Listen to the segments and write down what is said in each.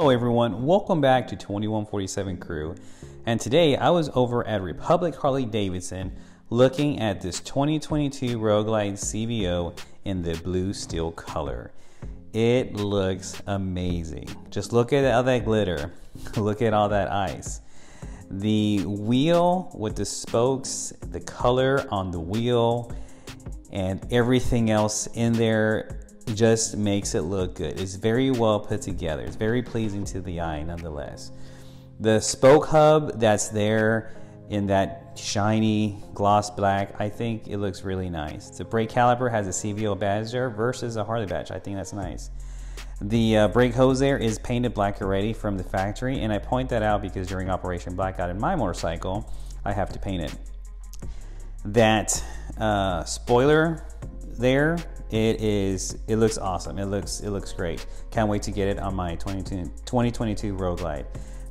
Hello everyone, welcome back to 2147 Crew. And today I was over at Republic Harley Davidson looking at this 2022 Road Glide CVO in the blue steel color. It looks amazing. Just look at all that glitter. Look at all that ice. The wheel with the spokes, the color on the wheel, and everything else in there just makes it look good. It's very well put together. It's very pleasing to the eye nonetheless. The spoke hub that's there in that shiny gloss black, I think it looks really nice. The brake caliper has a CVO badge there versus a Harley badge. I think that's nice. The uh, brake hose there is painted black already from the factory, and I point that out because during Operation Blackout in my motorcycle, I have to paint it. That uh, spoiler there, it is. It looks awesome. It looks. It looks great. Can't wait to get it on my 2022 Road Glide.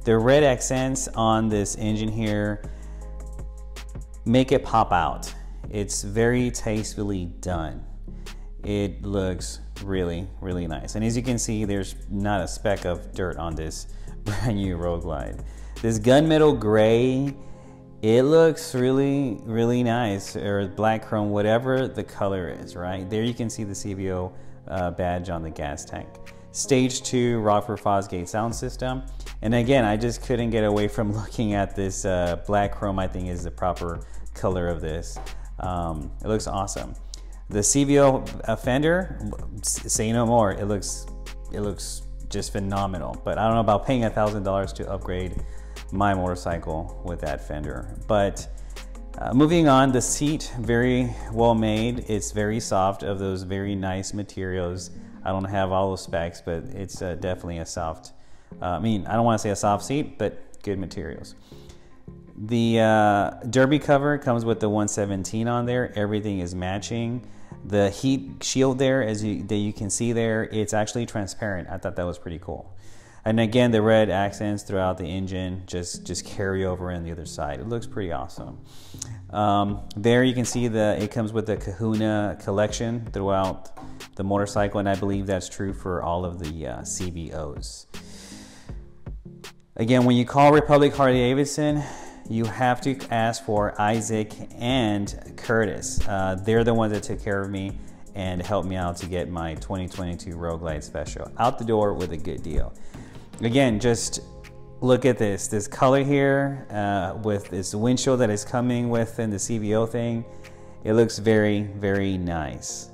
The red accents on this engine here make it pop out. It's very tastefully done. It looks really, really nice. And as you can see, there's not a speck of dirt on this brand new Road Glide. This gunmetal gray, it looks really, really nice, or black chrome, whatever the color is, right? There you can see the CVO uh, badge on the gas tank. Stage 2 Rockford Fosgate sound system. And again, I just couldn't get away from looking at this uh, black chrome, I think is the proper color of this. Um, it looks awesome. The CVO fender, say no more. It looks, it looks just phenomenal. But I don't know about paying a thousand dollars to upgrade my motorcycle with that fender. But uh, moving on, the seat very well made. It's very soft of those very nice materials. I don't have all those specs, but it's uh, definitely a soft. Uh, I mean, I don't want to say a soft seat, but good materials. The uh, derby cover comes with the 117 on there. Everything is matching. The heat shield there, as you, that you can see there, it's actually transparent. I thought that was pretty cool. And again, the red accents throughout the engine just, just carry over on the other side. It looks pretty awesome. Um, there you can see the it comes with the Kahuna collection throughout the motorcycle, and I believe that's true for all of the uh. Again, when you call Republic Harley Davidson, you have to ask for Isaac and Curtis. Uh, they're the ones that took care of me and helped me out to get my 2022 Road Glide Special out the door with a good deal. Again, just look at this. This color here uh, with this windshield that is coming with in the CVO thing, it looks very, very nice.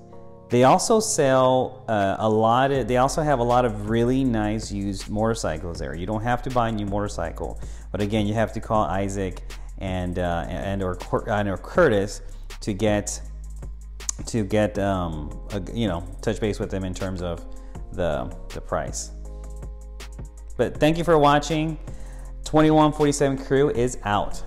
They also sell uh, a lot of, they also have a lot of really nice used motorcycles there. You don't have to buy a new motorcycle, but again, you have to call Isaac and, uh, and, or, and or Curtis to get, to get, um, a, you know, touch base with them in terms of the, the price. But thank you for watching. 2147 Crew is out.